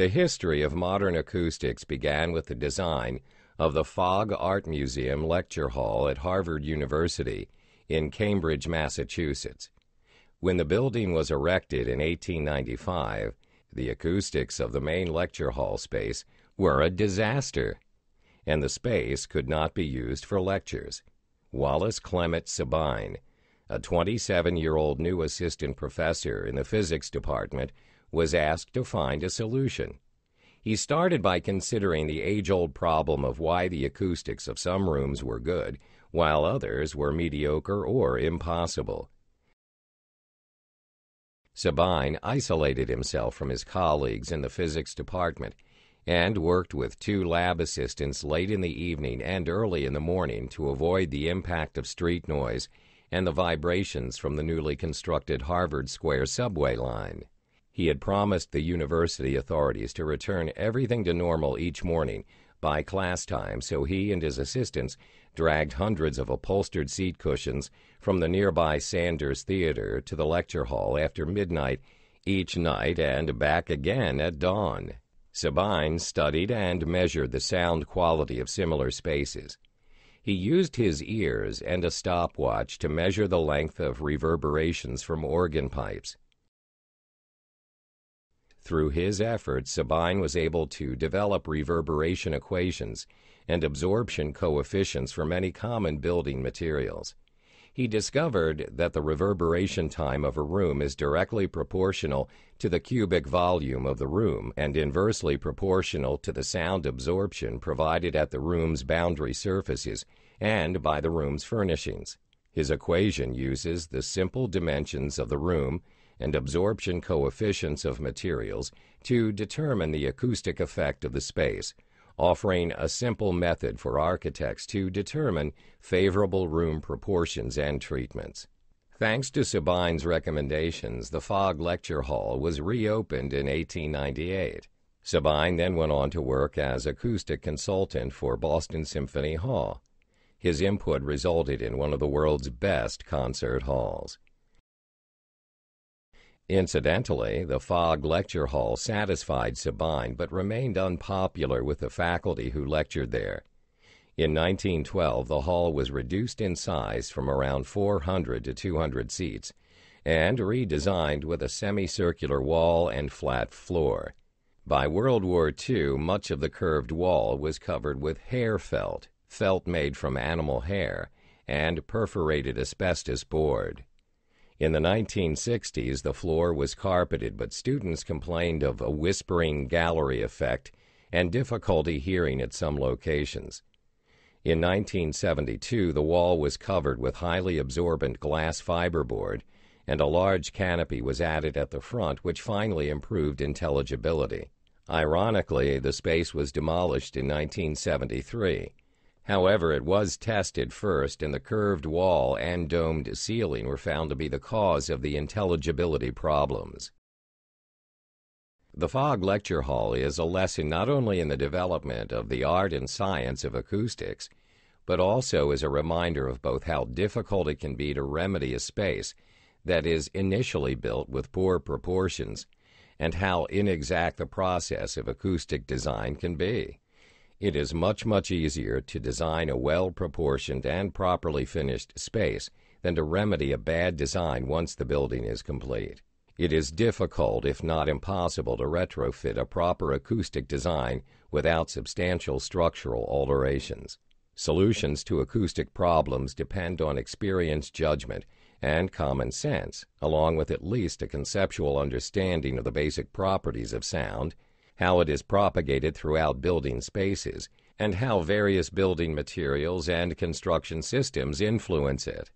The history of modern acoustics began with the design of the Fogg Art Museum Lecture Hall at Harvard University in Cambridge, Massachusetts. When the building was erected in 1895, the acoustics of the main lecture hall space were a disaster, and the space could not be used for lectures. Wallace Clement Sabine, a 27 year old new assistant professor in the physics department, was asked to find a solution. He started by considering the age old problem of why the acoustics of some rooms were good, while others were mediocre or impossible. Sabine isolated himself from his colleagues in the physics department and worked with two lab assistants late in the evening and early in the morning to avoid the impact of street noise and the vibrations from the newly constructed Harvard Square subway line. He had promised the university authorities to return everything to normal each morning by class time, so he and his assistants dragged hundreds of upholstered seat cushions from the nearby Sanders Theater to the lecture hall after midnight each night and back again at dawn. Sabine studied and measured the sound quality of similar spaces. He used his ears and a stopwatch to measure the length of reverberations from organ pipes. Through his efforts, Sabine was able to develop reverberation equations and absorption coefficients for many common building materials. He discovered that the reverberation time of a room is directly proportional to the cubic volume of the room and inversely proportional to the sound absorption provided at the room's boundary surfaces and by the room's furnishings. His equation uses the simple dimensions of the room and absorption coefficients of materials to determine the acoustic effect of the space, offering a simple method for architects to determine favorable room proportions and treatments. Thanks to Sabine's recommendations, the Fogg Lecture Hall was reopened in 1898. Sabine then went on to work as acoustic consultant for Boston Symphony Hall. His input resulted in one of the world's best concert halls. Incidentally, the Fogg Lecture Hall satisfied Sabine but remained unpopular with the faculty who lectured there. In 1912, the hall was reduced in size from around 400 to 200 seats and redesigned with a semicircular wall and flat floor. By World War II, much of the curved wall was covered with hair felt, felt made from animal hair, and perforated asbestos board. In the 1960s, the floor was carpeted, but students complained of a whispering gallery effect and difficulty hearing at some locations. In 1972, the wall was covered with highly absorbent glass fiberboard, and a large canopy was added at the front, which finally improved intelligibility. Ironically, the space was demolished in 1973. However, it was tested first, and the curved wall and domed ceiling were found to be the cause of the intelligibility problems. The Fogg Lecture Hall is a lesson not only in the development of the art and science of acoustics, but also is a reminder of both how difficult it can be to remedy a space that is initially built with poor proportions and how inexact the process of acoustic design can be. It is much, much easier to design a well proportioned and properly finished space than to remedy a bad design once the building is complete. It is difficult, if not impossible, to retrofit a proper acoustic design without substantial structural alterations. Solutions to acoustic problems depend on experience, judgment, and common sense, along with at least a conceptual understanding of the basic properties of sound how it is propagated throughout building spaces, and how various building materials and construction systems influence it.